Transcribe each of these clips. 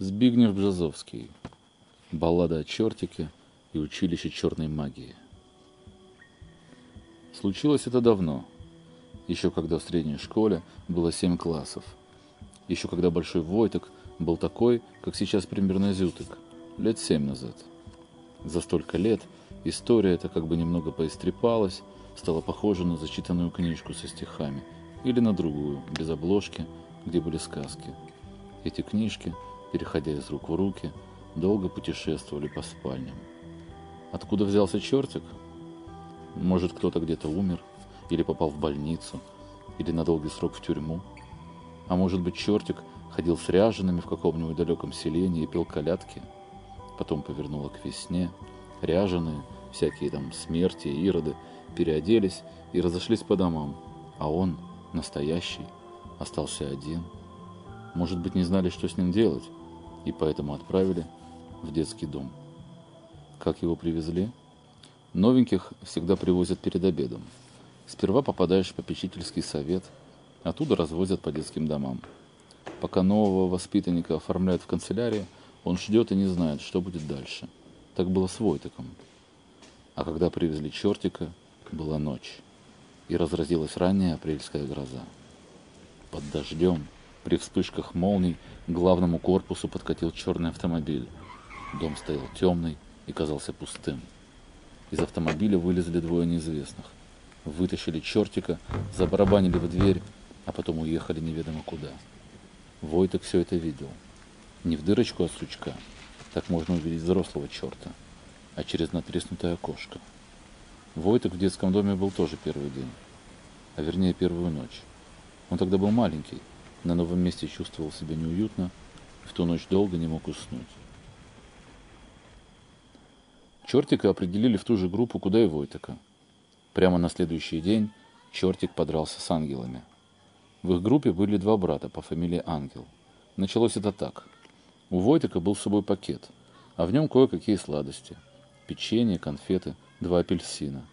Збигнев Бжазовский. Баллада о чертике и училище черной магии. Случилось это давно, еще когда в средней школе было семь классов, еще когда Большой Войток был такой, как сейчас примерно Зютык, лет семь назад. За столько лет история эта как бы немного поистрепалась, стала похожа на зачитанную книжку со стихами или на другую, без обложки, где были сказки. Эти книжки, переходя из рук в руки, долго путешествовали по спальням. Откуда взялся чертик? Может, кто-то где-то умер, или попал в больницу, или на долгий срок в тюрьму. А может быть, чертик ходил с ряжеными в каком-нибудь далеком селении и пел колядки. Потом повернула к весне. Ряженые, всякие там смерти, ироды, переоделись и разошлись по домам. А он, настоящий, остался один. Может быть, не знали, что с ним делать, и поэтому отправили в детский дом. Как его привезли? Новеньких всегда привозят перед обедом. Сперва попадаешь в попечительский совет, оттуда развозят по детским домам. Пока нового воспитанника оформляют в канцелярии, он ждет и не знает, что будет дальше. Так было с Войтыком. А когда привезли чертика, была ночь, и разразилась ранняя апрельская гроза. Под дождем, при вспышках молний, к главному корпусу подкатил черный автомобиль. Дом стоял темный и казался пустым. Из автомобиля вылезли двое неизвестных. Вытащили чертика, забарабанили в дверь, а потом уехали неведомо куда. Войток все это видел. Не в дырочку от сучка, так можно увидеть взрослого черта, а через натреснутое окошко. Войток в детском доме был тоже первый день, а вернее первую ночь. Он тогда был маленький, на новом месте чувствовал себя неуютно и в ту ночь долго не мог уснуть. Чертика определили в ту же группу, куда и Войтека. Прямо на следующий день Чертик подрался с ангелами. В их группе были два брата по фамилии Ангел. Началось это так. У Войтека был с собой пакет, а в нем кое-какие сладости. Печенье, конфеты, два апельсина.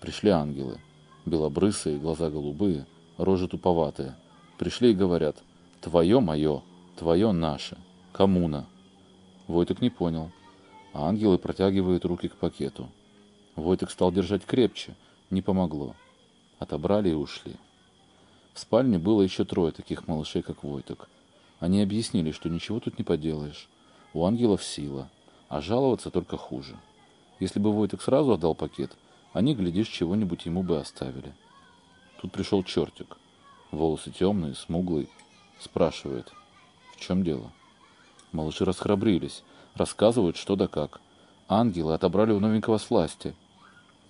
Пришли ангелы. Белобрысые, глаза голубые, рожи туповатые. Пришли и говорят «Твое мое, твое наше, коммуна». Войтек не понял – а ангелы протягивают руки к пакету. Войтек стал держать крепче, не помогло. Отобрали и ушли. В спальне было еще трое таких малышей, как Войтек. Они объяснили, что ничего тут не поделаешь. У ангелов сила, а жаловаться только хуже. Если бы Войтек сразу отдал пакет, они, глядишь, чего-нибудь ему бы оставили. Тут пришел чертик. Волосы темные, смуглый. Спрашивает, в чем дело? Малыши расхрабрились, рассказывают что да как. Ангелы отобрали у новенького сласти.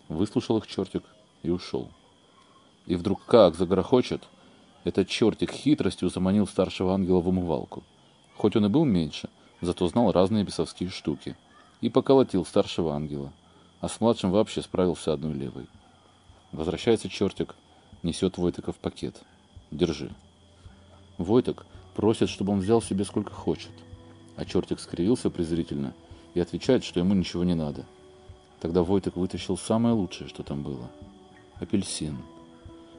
Выслушал их чертик и ушел. И вдруг как загрохочет, этот чертик хитростью заманил старшего ангела в умывалку. Хоть он и был меньше, зато знал разные бесовские штуки. И поколотил старшего ангела. А с младшим вообще справился одной левой. Возвращается чертик, несет Войтыка в пакет. Держи. Войток просит, чтобы он взял себе сколько хочет. А чертик скривился презрительно и отвечает, что ему ничего не надо. Тогда Войтек вытащил самое лучшее, что там было. Апельсин,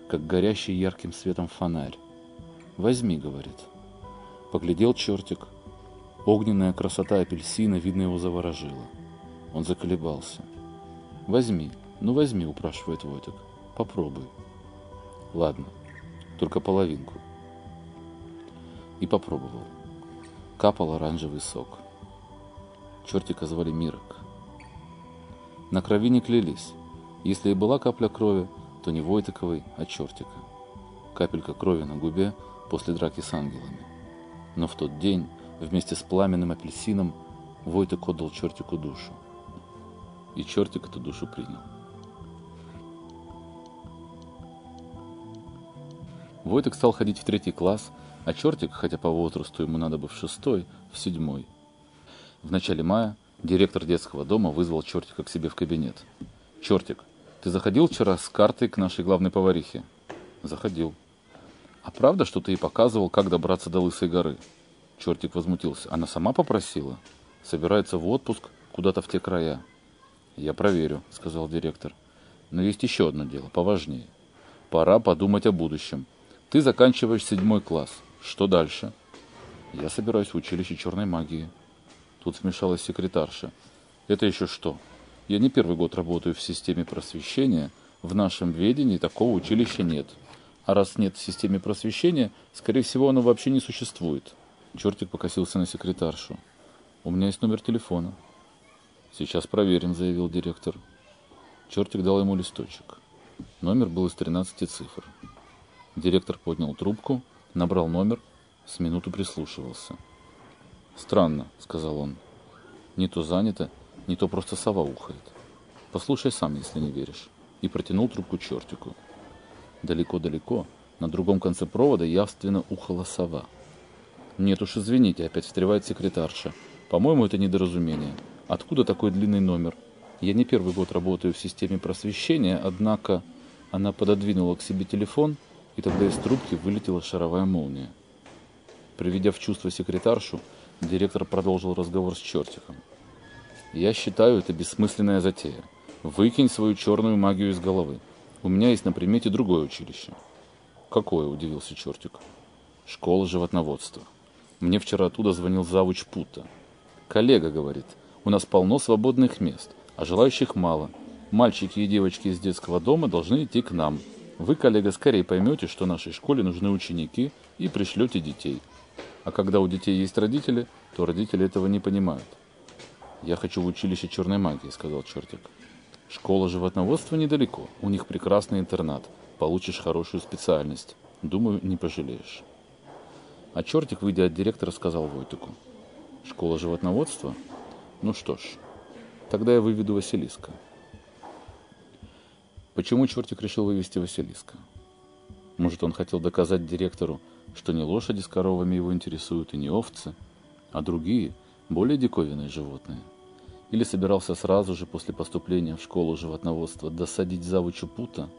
как горящий ярким светом фонарь. «Возьми», — говорит. Поглядел чертик. Огненная красота апельсина, видно, его заворожила. Он заколебался. «Возьми, ну возьми», — упрашивает Войтек. «Попробуй». «Ладно, только половинку». И попробовал капал оранжевый сок. Чертика звали Мирок. На крови не клялись. Если и была капля крови, то не Войтыковой, а чертика. Капелька крови на губе после драки с ангелами. Но в тот день, вместе с пламенным апельсином, Войтык отдал чертику душу. И чертик эту душу принял. Войтык стал ходить в третий класс а чертик, хотя по возрасту ему надо бы в шестой, в седьмой. В начале мая директор детского дома вызвал чертика к себе в кабинет. «Чертик, ты заходил вчера с картой к нашей главной поварихе?» «Заходил». «А правда, что ты ей показывал, как добраться до Лысой горы?» Чертик возмутился. «Она сама попросила? Собирается в отпуск куда-то в те края». «Я проверю», — сказал директор. «Но есть еще одно дело, поважнее. Пора подумать о будущем. Ты заканчиваешь седьмой класс. Что дальше? Я собираюсь в училище черной магии. Тут смешалась секретарша. Это еще что? Я не первый год работаю в системе просвещения. В нашем ведении такого училища нет. А раз нет в системе просвещения, скорее всего, оно вообще не существует. Чертик покосился на секретаршу. У меня есть номер телефона. Сейчас проверим, заявил директор. Чертик дал ему листочек. Номер был из 13 цифр. Директор поднял трубку, набрал номер, с минуту прислушивался. «Странно», — сказал он. «Не то занято, не то просто сова ухает. Послушай сам, если не веришь». И протянул трубку чертику. Далеко-далеко, на другом конце провода явственно ухала сова. «Нет уж, извините», — опять встревает секретарша. «По-моему, это недоразумение. Откуда такой длинный номер? Я не первый год работаю в системе просвещения, однако...» Она пододвинула к себе телефон, и тогда из трубки вылетела шаровая молния. Приведя в чувство секретаршу, директор продолжил разговор с чертиком. «Я считаю, это бессмысленная затея. Выкинь свою черную магию из головы. У меня есть на примете другое училище». «Какое?» – удивился чертик. «Школа животноводства. Мне вчера оттуда звонил завуч Пута. Коллега говорит, у нас полно свободных мест, а желающих мало. Мальчики и девочки из детского дома должны идти к нам. Вы, коллега, скорее поймете, что нашей школе нужны ученики и пришлете детей. А когда у детей есть родители, то родители этого не понимают. «Я хочу в училище черной магии», — сказал чертик. «Школа животноводства недалеко. У них прекрасный интернат. Получишь хорошую специальность. Думаю, не пожалеешь». А чертик, выйдя от директора, сказал Войтыку. «Школа животноводства? Ну что ж, тогда я выведу Василиска». Почему чертик решил вывести Василиска? Может, он хотел доказать директору, что не лошади с коровами его интересуют и не овцы, а другие, более диковинные животные? Или собирался сразу же после поступления в школу животноводства досадить завучу пута?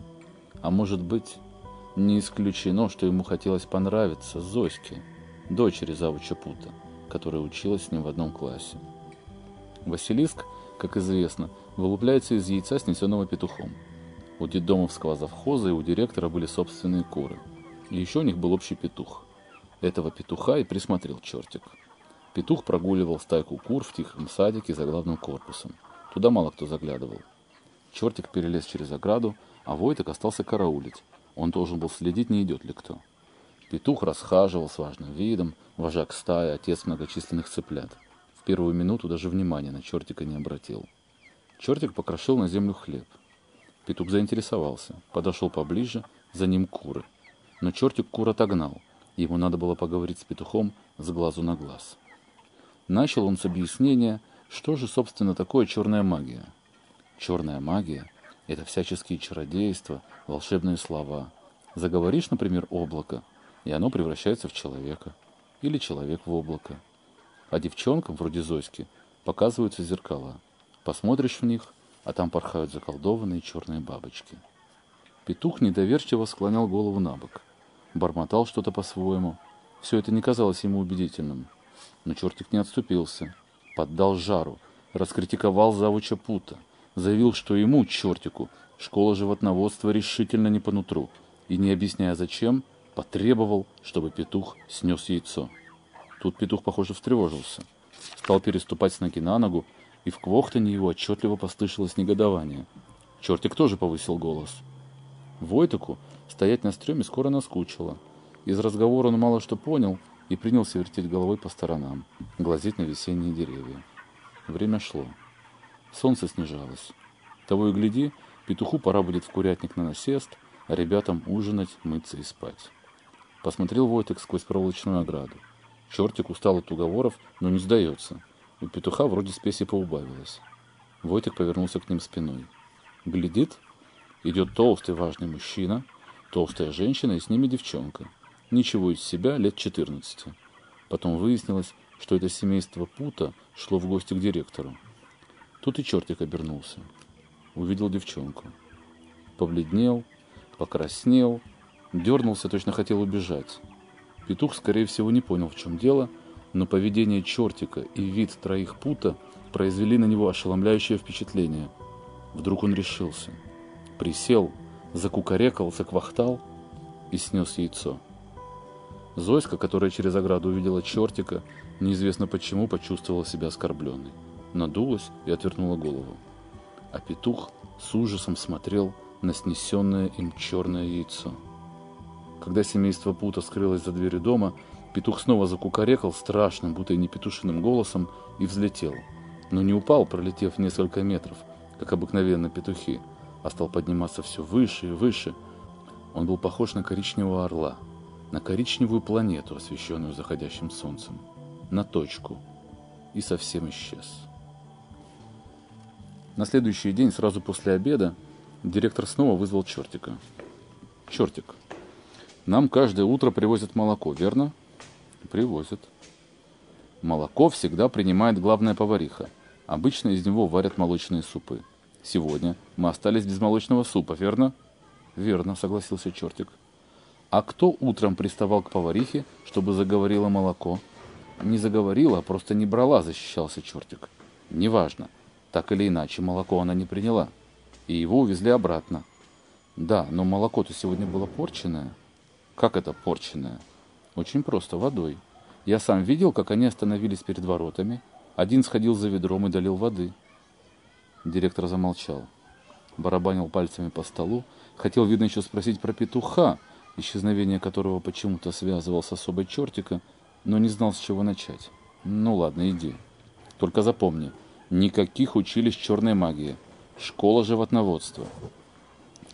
А может быть, не исключено, что ему хотелось понравиться Зоське, дочери завуча пута, которая училась с ним в одном классе. Василиск, как известно, вылупляется из яйца, снесенного петухом – у детдомовского завхоза и у директора были собственные куры. И еще у них был общий петух. Этого петуха и присмотрел чертик. Петух прогуливал стайку кур в тихом садике за главным корпусом. Туда мало кто заглядывал. Чертик перелез через ограду, а Войток остался караулить. Он должен был следить, не идет ли кто. Петух расхаживал с важным видом, вожак стаи, отец многочисленных цыплят. В первую минуту даже внимания на чертика не обратил. Чертик покрошил на землю хлеб. Петух заинтересовался, подошел поближе, за ним куры. Но чертик кур отогнал, ему надо было поговорить с петухом с глазу на глаз. Начал он с объяснения, что же, собственно, такое черная магия. Черная магия – это всяческие чародейства, волшебные слова. Заговоришь, например, облако, и оно превращается в человека. Или человек в облако. А девчонкам, вроде Зоськи, показываются зеркала. Посмотришь в них – а там порхают заколдованные черные бабочки. Петух недоверчиво склонял голову на бок, бормотал что-то по-своему. Все это не казалось ему убедительным. Но чертик не отступился, поддал жару, раскритиковал завуча Пута, заявил, что ему, чертику, школа животноводства решительно не по нутру, и, не объясняя зачем, потребовал, чтобы петух снес яйцо. Тут петух, похоже, встревожился. Стал переступать с ноги на ногу, и в квохтане его отчетливо послышалось негодование. Чертик тоже повысил голос. Войтаку стоять на стреме скоро наскучило. Из разговора он мало что понял и принялся вертеть головой по сторонам, глазеть на весенние деревья. Время шло. Солнце снижалось. Того и гляди, петуху пора будет в курятник на насест, а ребятам ужинать, мыться и спать. Посмотрел Войтек сквозь проволочную ограду. Чертик устал от уговоров, но не сдается. У петуха вроде спеси поубавилось. Войтик повернулся к ним спиной. Глядит, идет толстый важный мужчина, толстая женщина и с ними девчонка. Ничего из себя, лет 14. Потом выяснилось, что это семейство Пута шло в гости к директору. Тут и чертик обернулся. Увидел девчонку. Побледнел, покраснел, дернулся, точно хотел убежать. Петух, скорее всего, не понял, в чем дело – но поведение чертика и вид троих пута произвели на него ошеломляющее впечатление. Вдруг он решился. Присел, закукарекал, заквахтал и снес яйцо. Зоська, которая через ограду увидела чертика, неизвестно почему почувствовала себя оскорбленной. Надулась и отвернула голову. А петух с ужасом смотрел на снесенное им черное яйцо. Когда семейство Пута скрылось за дверью дома, петух снова закукарекал страшным, будто и не петушиным голосом, и взлетел. Но не упал, пролетев несколько метров, как обыкновенно петухи, а стал подниматься все выше и выше. Он был похож на коричневого орла, на коричневую планету, освещенную заходящим солнцем, на точку, и совсем исчез. На следующий день, сразу после обеда, директор снова вызвал чертика. «Чертик, нам каждое утро привозят молоко, верно?» «Привозят». Молоко всегда принимает главная повариха. Обычно из него варят молочные супы. Сегодня мы остались без молочного супа, верно? Верно, согласился чертик. А кто утром приставал к поварихе, чтобы заговорила молоко? Не заговорила, а просто не брала, защищался чертик. Неважно. Так или иначе, молоко она не приняла. И его увезли обратно. Да, но молоко-то сегодня было порченное. Как это порченное? Очень просто, водой. Я сам видел, как они остановились перед воротами. Один сходил за ведром и долил воды. Директор замолчал. Барабанил пальцами по столу. Хотел, видно, еще спросить про петуха, исчезновение которого почему-то связывал с особой чертика, но не знал, с чего начать. Ну ладно, иди. Только запомни, никаких училищ черной магии. Школа животноводства.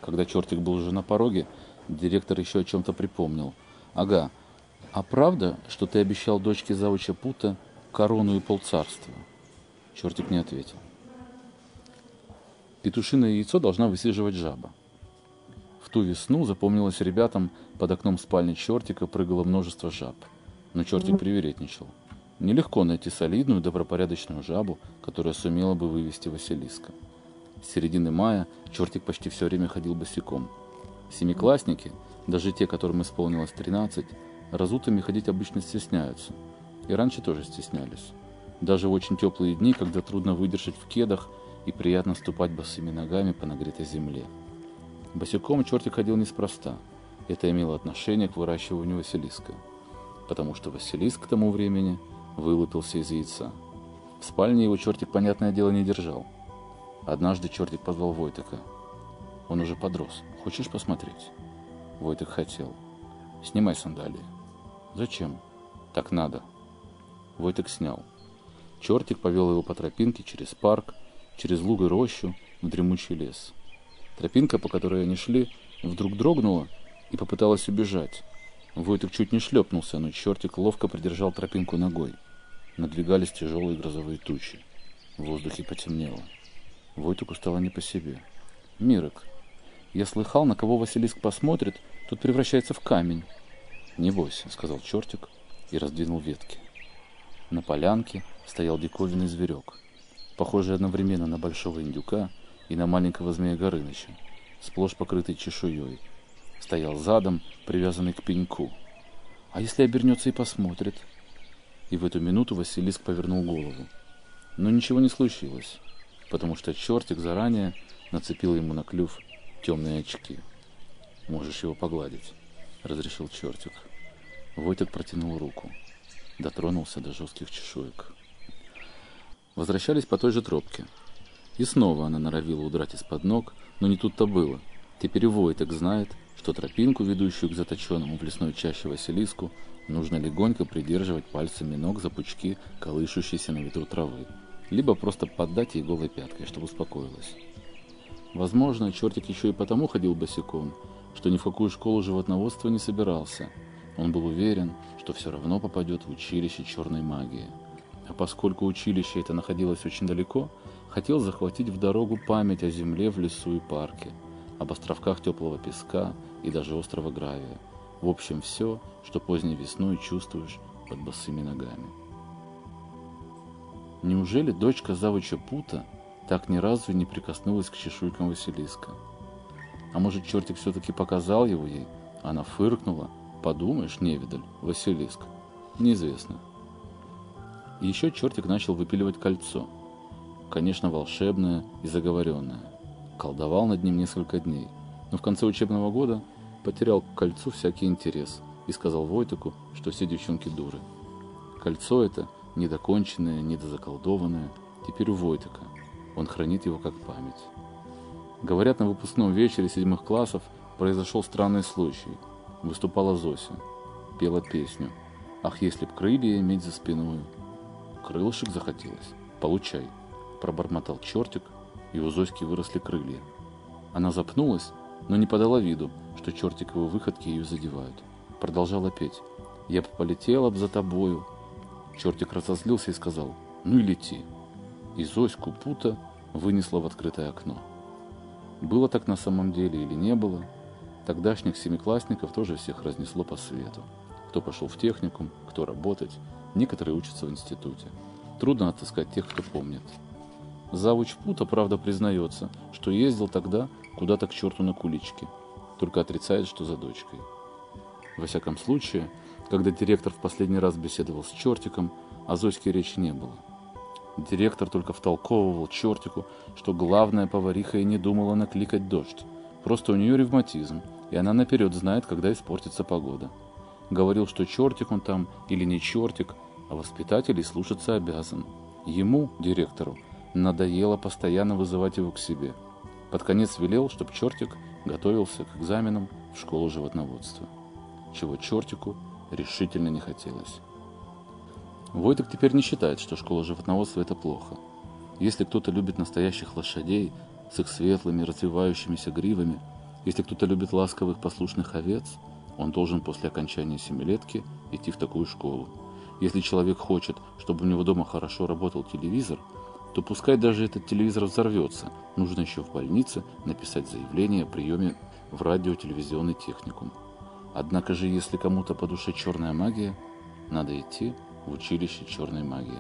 Когда чертик был уже на пороге, директор еще о чем-то припомнил. Ага, а правда, что ты обещал дочке завуча Пута корону и полцарства? Чертик не ответил. Петушиное яйцо должна высиживать жаба. В ту весну, запомнилось ребятам, под окном спальни чертика прыгало множество жаб. Но чертик привередничал. Нелегко найти солидную, добропорядочную жабу, которая сумела бы вывести Василиска. С середины мая чертик почти все время ходил босиком. Семиклассники, даже те, которым исполнилось 13, разутыми ходить обычно стесняются. И раньше тоже стеснялись. Даже в очень теплые дни, когда трудно выдержать в кедах и приятно ступать босыми ногами по нагретой земле. Босиком чертик ходил неспроста. Это имело отношение к выращиванию Василиска. Потому что Василиск к тому времени вылупился из яйца. В спальне его чертик, понятное дело, не держал. Однажды чертик позвал Войтека. Он уже подрос. Хочешь посмотреть? Войтек хотел. Снимай сандалии. Зачем? Так надо. Войтек снял. Чертик повел его по тропинке через парк, через луг и рощу в дремучий лес. Тропинка, по которой они шли, вдруг дрогнула и попыталась убежать. Войтек чуть не шлепнулся, но чертик ловко придержал тропинку ногой. Надвигались тяжелые грозовые тучи. В воздухе потемнело. Войтеку стало не по себе. «Мирок, я слыхал, на кого Василиск посмотрит, тот превращается в камень». «Не бойся», — сказал чертик и раздвинул ветки. На полянке стоял диковинный зверек — похожий одновременно на большого индюка и на маленького змея Горыныча, сплошь покрытый чешуей. Стоял задом, привязанный к пеньку. А если обернется и посмотрит? И в эту минуту Василиск повернул голову. Но ничего не случилось, потому что чертик заранее нацепил ему на клюв темные очки. «Можешь его погладить», — разрешил чертик. Войтек протянул руку, дотронулся до жестких чешуек. Возвращались по той же тропке. И снова она норовила удрать из-под ног, но не тут-то было. Теперь Войтек знает, что тропинку, ведущую к заточенному в лесной чаще Василиску, нужно легонько придерживать пальцами ног за пучки колышущейся на ветру травы, либо просто поддать ей голой пяткой, чтобы успокоилась. Возможно, чертик еще и потому ходил босиком, что ни в какую школу животноводства не собирался. Он был уверен, что все равно попадет в училище черной магии – а поскольку училище это находилось очень далеко, хотел захватить в дорогу память о земле в лесу и парке, об островках теплого песка и даже острова Гравия. В общем, все, что поздней весной чувствуешь под босыми ногами. Неужели дочка завуча Пута так ни разу не прикоснулась к чешуйкам Василиска? А может, чертик все-таки показал его ей? Она фыркнула. Подумаешь, невидаль, Василиск. Неизвестно. Еще чертик начал выпиливать кольцо. Конечно, волшебное и заговоренное. Колдовал над ним несколько дней, но в конце учебного года потерял к кольцу всякий интерес и сказал Войтеку, что все девчонки дуры. Кольцо это, недоконченное, недозаколдованное, теперь у Войтека. Он хранит его как память. Говорят, на выпускном вечере седьмых классов произошел странный случай. Выступала Зося. Пела песню «Ах, если б крылья иметь за спиной». Крылышек захотелось. Получай. Пробормотал чертик, и у Зоськи выросли крылья. Она запнулась, но не подала виду, что чертиковые выходки ее задевают. Продолжала петь. «Я бы полетела б за тобою». Чертик разозлился и сказал «Ну и лети». И Зоську Пута вынесла в открытое окно. Было так на самом деле или не было, тогдашних семиклассников тоже всех разнесло по свету. Кто пошел в техникум, кто работать, некоторые учатся в институте. Трудно отыскать тех, кто помнит. Завуч Пута, правда, признается, что ездил тогда куда-то к черту на куличке, только отрицает, что за дочкой. Во всяком случае, когда директор в последний раз беседовал с чертиком, о Зоське речи не было. Директор только втолковывал чертику, что главная повариха и не думала накликать дождь. Просто у нее ревматизм, и она наперед знает, когда испортится погода. Говорил, что чертик он там или не чертик, а воспитателей слушаться обязан. Ему, директору, надоело постоянно вызывать его к себе. Под конец велел, чтобы чертик готовился к экзаменам в школу животноводства. Чего чертику решительно не хотелось. Войток теперь не считает, что школа животноводства – это плохо. Если кто-то любит настоящих лошадей с их светлыми, развивающимися гривами, если кто-то любит ласковых послушных овец, он должен после окончания семилетки идти в такую школу. Если человек хочет, чтобы у него дома хорошо работал телевизор, то пускай даже этот телевизор взорвется, нужно еще в больнице написать заявление о приеме в радио-телевизионный техникум. Однако же, если кому-то по душе черная магия, надо идти в училище черной магии.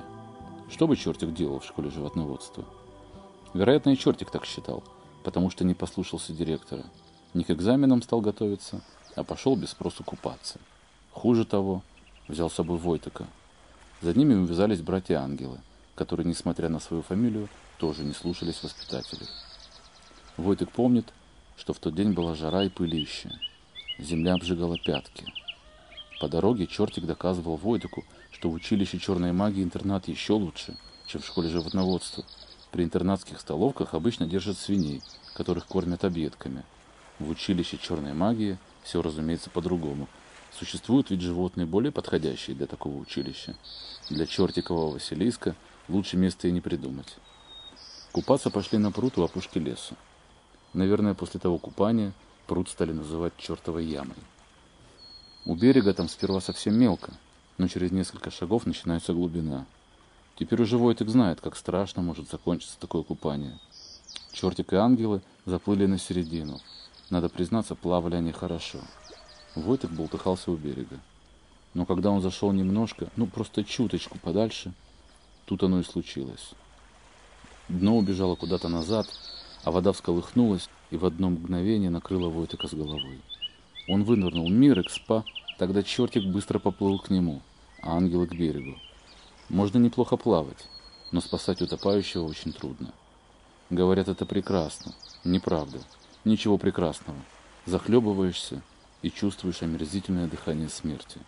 Что бы чертик делал в школе животноводства? Вероятно, и чертик так считал, потому что не послушался директора. Не к экзаменам стал готовиться, а пошел без спросу купаться. Хуже того, взял с собой Войтека. За ними увязались братья-ангелы, которые, несмотря на свою фамилию, тоже не слушались воспитателей. Войтек помнит, что в тот день была жара и пылище. Земля обжигала пятки. По дороге чертик доказывал Войтеку, что в училище черной магии интернат еще лучше, чем в школе животноводства. При интернатских столовках обычно держат свиней, которых кормят объедками. В училище черной магии все, разумеется, по-другому. Существуют ведь животные более подходящие для такого училища. Для чертикового Василиска лучше места и не придумать. Купаться пошли на пруд у опушки леса. Наверное, после того купания пруд стали называть чертовой ямой. У берега там сперва совсем мелко – но через несколько шагов начинается глубина. Теперь уже Войтек знает, как страшно может закончиться такое купание. Чертик и ангелы заплыли на середину. Надо признаться, плавали они хорошо. Войтек болтыхался у берега. Но когда он зашел немножко, ну просто чуточку подальше, тут оно и случилось. Дно убежало куда-то назад, а вода всколыхнулась и в одно мгновение накрыла Войтека с головой. Он вынырнул мир, экспа, тогда чертик быстро поплыл к нему а ангелы к берегу. Можно неплохо плавать, но спасать утопающего очень трудно. Говорят, это прекрасно. Неправда. Ничего прекрасного. Захлебываешься и чувствуешь омерзительное дыхание смерти.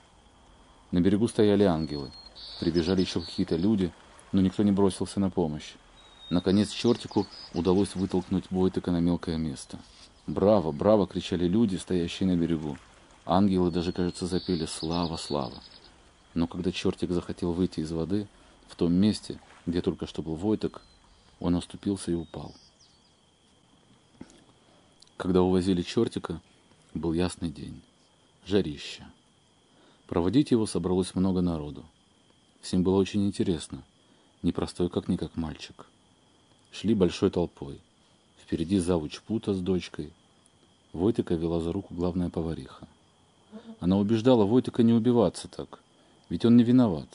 На берегу стояли ангелы. Прибежали еще какие-то люди, но никто не бросился на помощь. Наконец чертику удалось вытолкнуть Бойтека на мелкое место. «Браво! Браво!» — кричали люди, стоящие на берегу. Ангелы даже, кажется, запели «Слава! Слава!». Но когда чертик захотел выйти из воды, в том месте, где только что был Войток, он оступился и упал. Когда увозили чертика, был ясный день. Жарище. Проводить его собралось много народу. Всем было очень интересно. Непростой как-никак мальчик. Шли большой толпой. Впереди завуч Пута с дочкой. Войтыка вела за руку главная повариха. Она убеждала Войтыка не убиваться так – ведь он не виноват.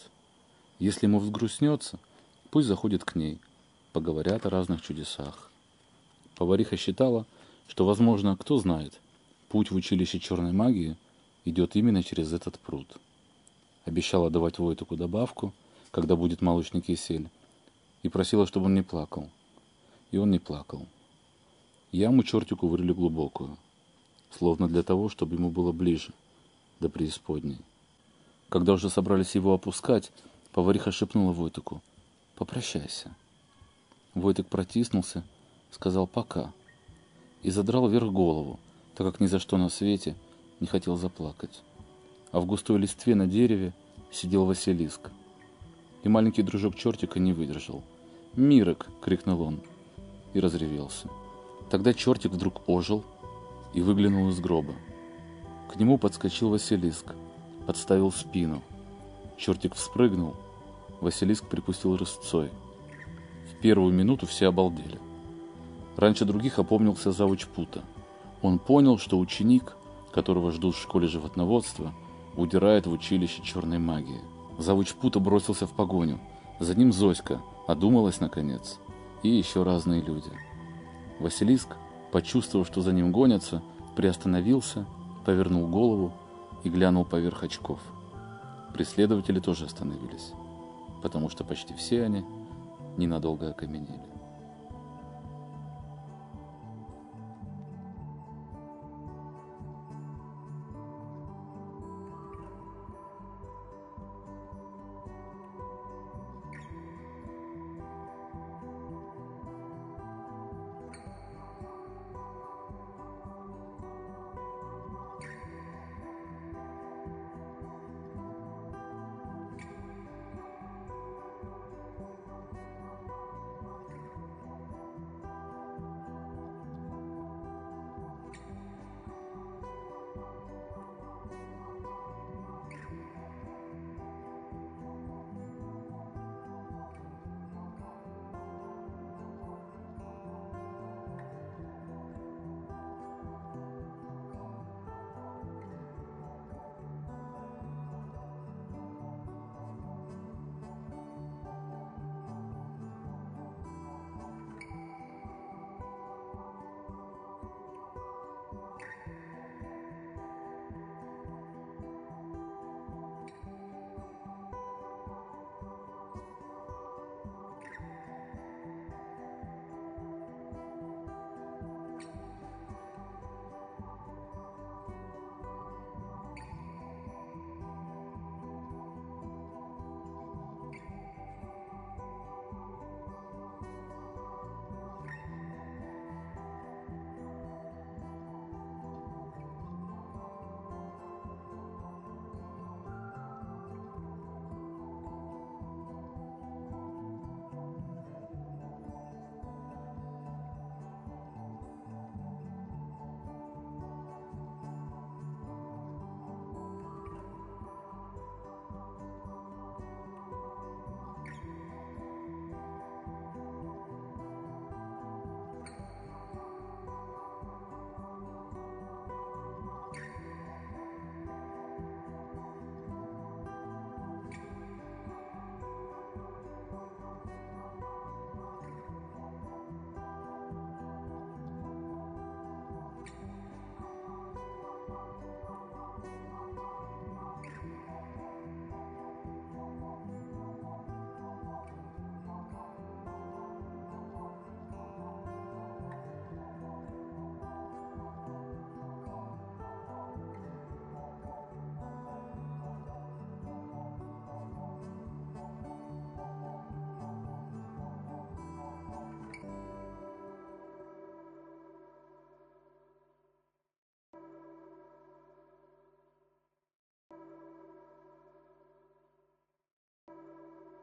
Если ему взгрустнется, пусть заходит к ней, поговорят о разных чудесах. Повариха считала, что, возможно, кто знает, путь в училище черной магии идет именно через этот пруд. Обещала давать Войтуку добавку, когда будет молочный кисель, и просила, чтобы он не плакал. И он не плакал. Яму чертику вырыли глубокую, словно для того, чтобы ему было ближе, до преисподней. Когда уже собрались его опускать, повариха шепнула Войтыку «Попрощайся». Войтык протиснулся, сказал «пока» и задрал вверх голову, так как ни за что на свете не хотел заплакать. А в густой листве на дереве сидел Василиск. И маленький дружок чертика не выдержал. «Мирок!» — крикнул он и разревелся. Тогда чертик вдруг ожил и выглянул из гроба. К нему подскочил Василиск, подставил спину. Чертик вспрыгнул, Василиск припустил рысцой. В первую минуту все обалдели. Раньше других опомнился завуч Пута. Он понял, что ученик, которого ждут в школе животноводства, удирает в училище черной магии. Завуч Пута бросился в погоню. За ним Зоська, одумалась наконец. И еще разные люди. Василиск, почувствовав, что за ним гонятся, приостановился, повернул голову и глянул поверх очков. Преследователи тоже остановились, потому что почти все они ненадолго окаменели.